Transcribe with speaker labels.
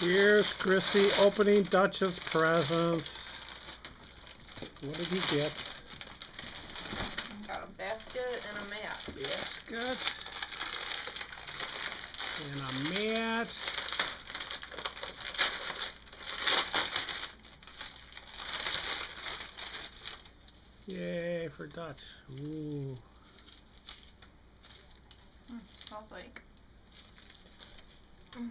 Speaker 1: Here's Chrissy opening Dutch's presents. What did he get?
Speaker 2: Got a basket and a mat.
Speaker 1: Basket. And a mat. Yay for Dutch. Ooh.
Speaker 2: Mm, smells like. Mm.